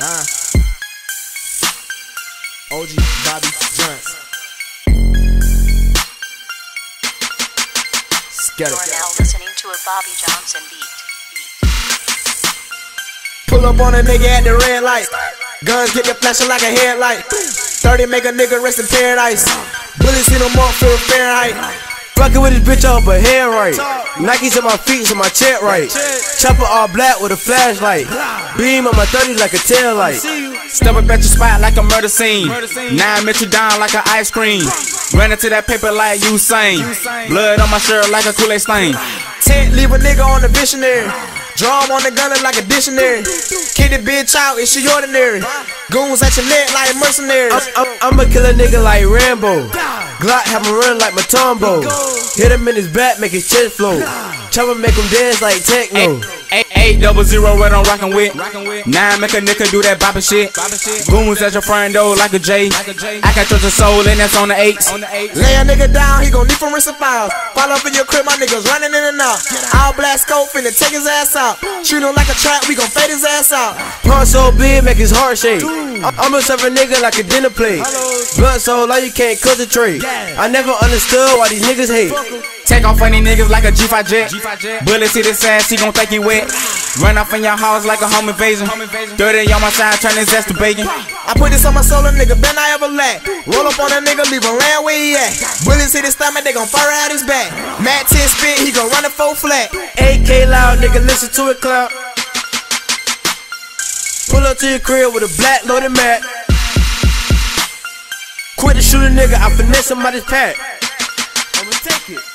Uh. OG Bobby Johnson. You are now listening to a Bobby Johnson beat. Pull up on a nigga at the red light. Guns get your flashing like a headlight. 30 make a nigga rest in paradise. Bullets in a off for Fahrenheit. Fucking with this bitch off her hair right. Nikes on my feet, so my check right. Chopper all black with a flashlight. Beam on my 30 like a tail light. Step up at your spot like a murder scene. Nine met you down like an ice cream. Ran into that paper like Usain. Blood on my shirt like a Kool-Aid stain. Tent leave a nigga on the visionary. Draw on the gun like a dictionary. Kick the bitch out, is she ordinary? Goons at your neck like mercenary. I'm, I'm, I'ma kill a nigga like Rambo. Glock have him run like Mutombo. Hit him in his back, make his chest flow. Chopper make him dance like techno. Eight, eight double zero, what I'm rockin' with. Nine make a nigga do that boppin' shit. Goons at your front door like a J. I can touch a soul and that's on the eights. Lay a nigga down, he gon' need from wrist and files. Fall up in your crib, my niggas running in and out. All black scope finna take his ass out. Shoot him like a trap, we gon' fade his ass out. Punch so big, make his heart shake. I- I'ma serve a nigga like a dinner plate. Blunt so low you can't concentrate. I never understood why these niggas hate. Take off funny niggas like a G5 jet. Bullets hit his ass, he gon' think he wet. Run off in your house like a home invasion. 30 on my side, turn his ass to bacon. I put this on my soul, a nigga, Ben I ever lack. Roll up on a nigga, leave him land where he at. Bullets hit his stomach, they gon' fire out his back. Matt 10 spit, he gon' run a full flat. AK loud, nigga, listen to it clap. Pull up to your crib with a black loaded mat. Quit to shoot a nigga, I finesse somebody's pack. I'ma take it.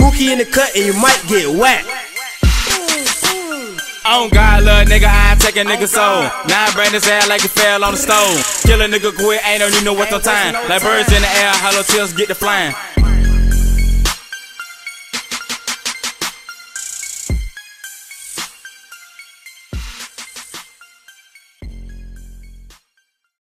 Mookie in the cut and you might get whacked. On God, little nigga, I ain't take a nigga soul. Now I bring his ass like it fell on the stove. Kill a nigga quick, ain't no need no waste no time. Like birds in the air, hollow tips get the flying.